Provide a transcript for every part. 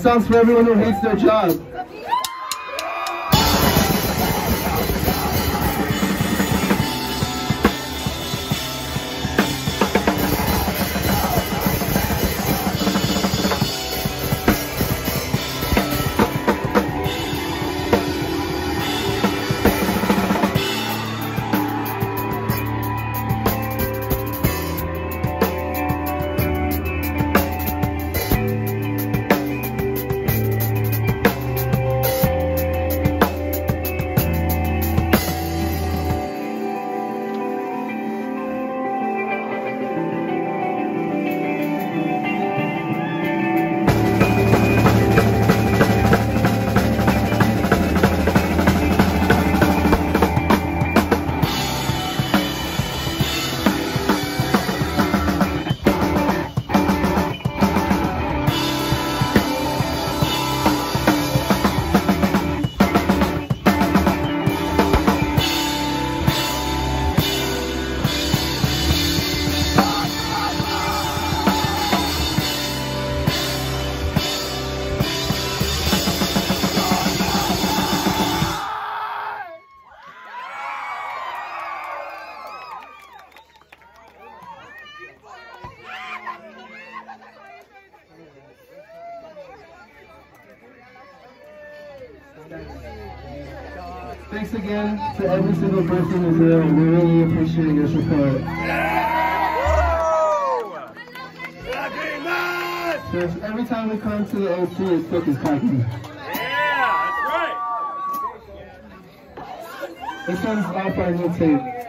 song's for everyone who hates their job. To every single person who's here. We really appreciate your support. Because every time we come to the OC, it's cookies packing. Yeah, that's right. This one's off our new tape.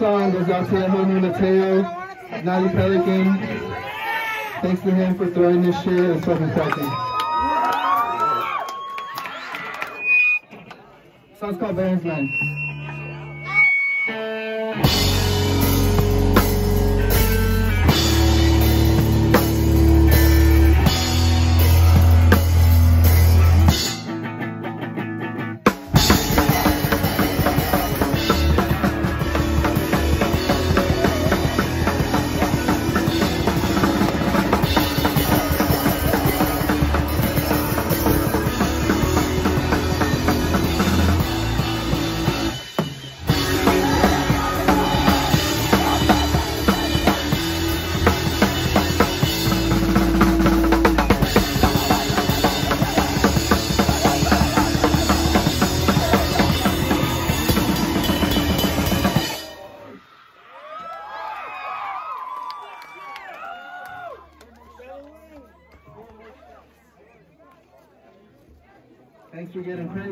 Song goes out to Henry Mateo, Naughty Pelican. Thanks to him for throwing this shit. It's fucking cracking. Song's called Baron's Man.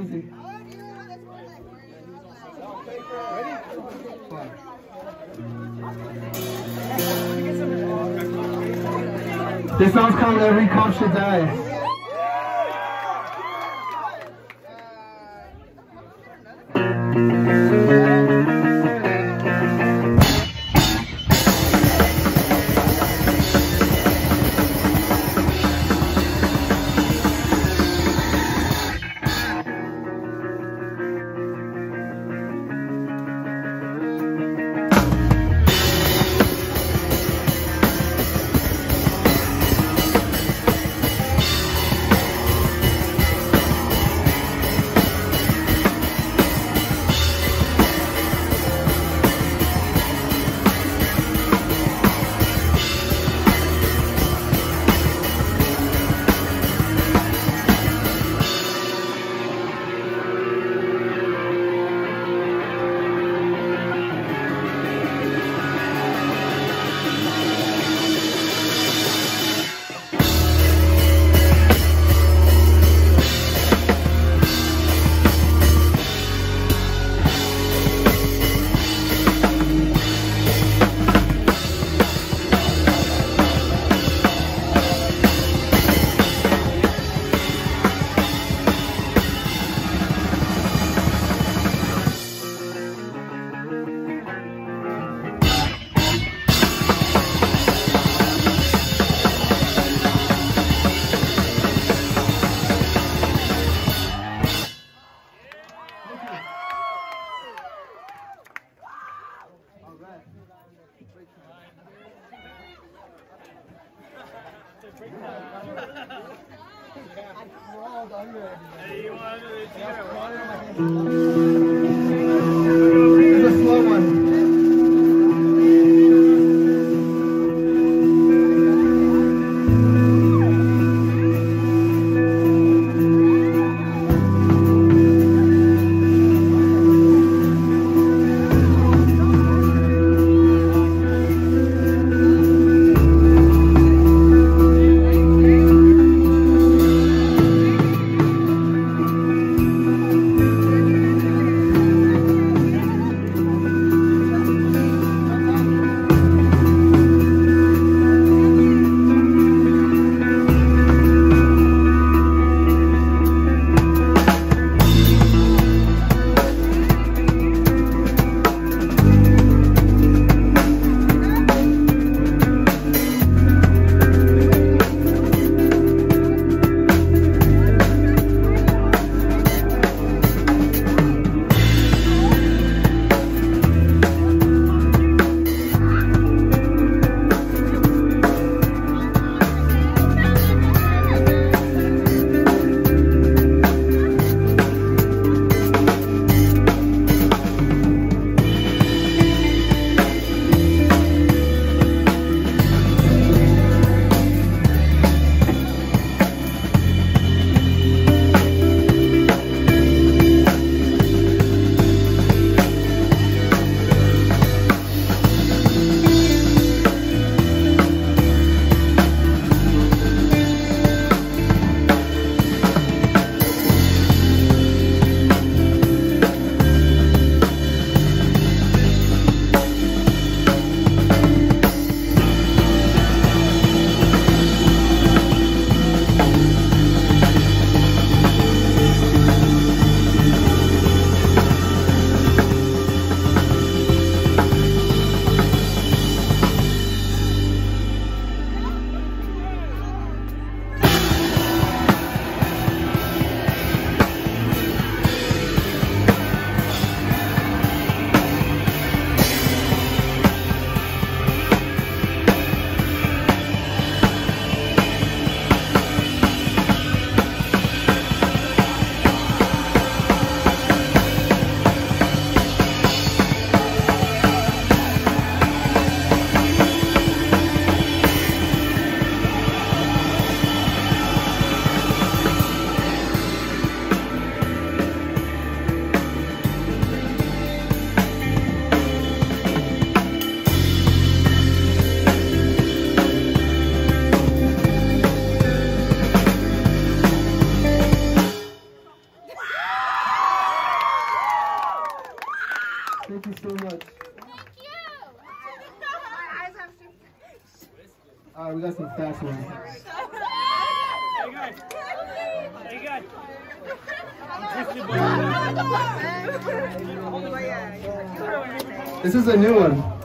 For. This song's called Every Cop Should Die. Good. This is a new one.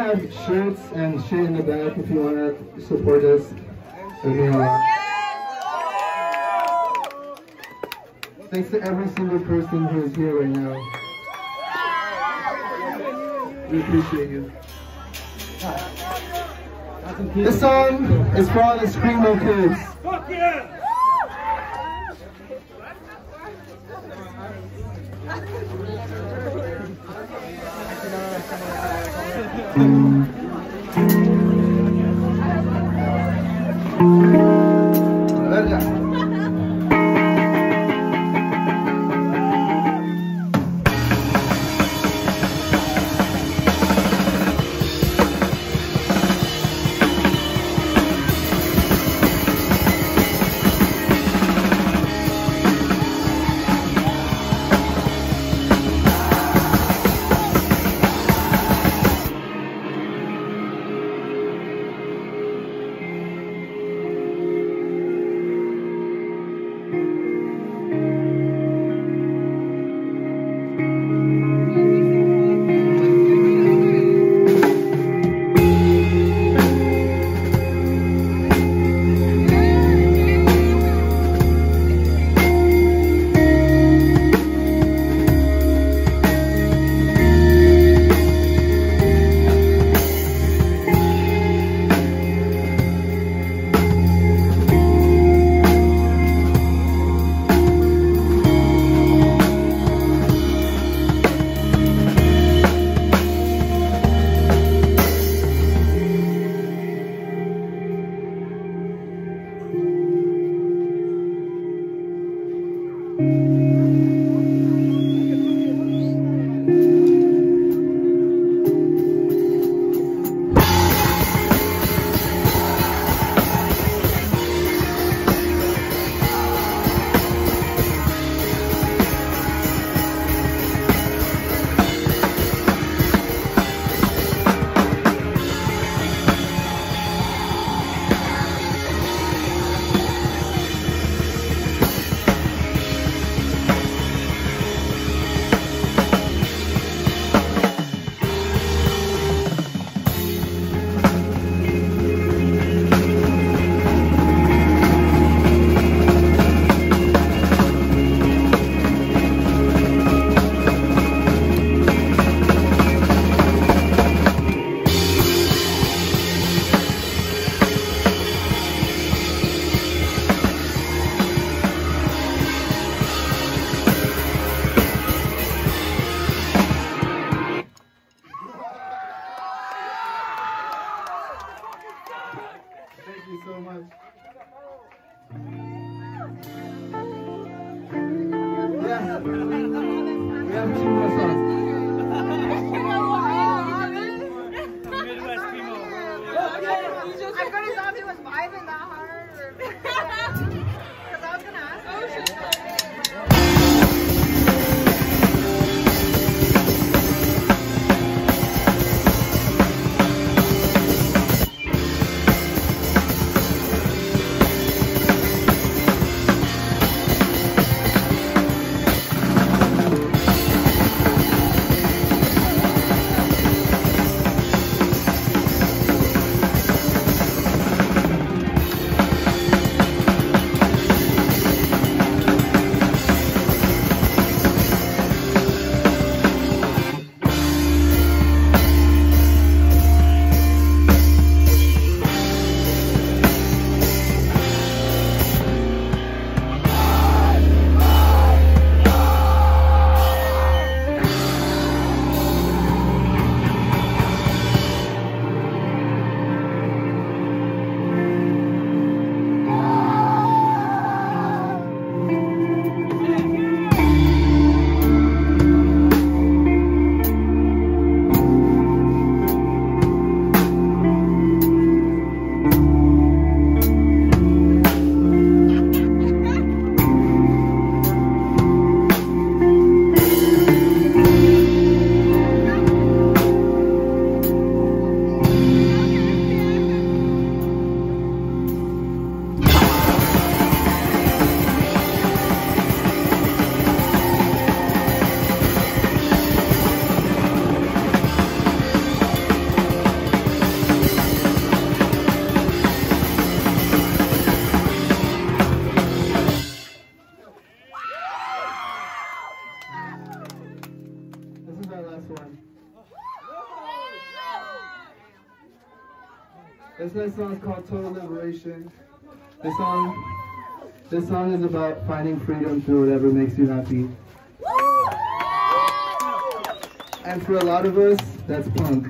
have shirts and shit in the back if you want to support us. Uh, thanks to every single person who is here right now. We appreciate you. This song is for all the Screamo kids. Fuck yeah! Thank you. Thank mm -hmm. you. This next song is called Total Liberation. This song, this song is about finding freedom through whatever makes you happy. And for a lot of us, that's punk.